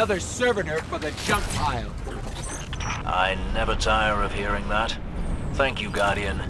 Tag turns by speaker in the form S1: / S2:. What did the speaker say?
S1: Another servitor for the junk pile.
S2: I never tire of hearing that. Thank you, Guardian.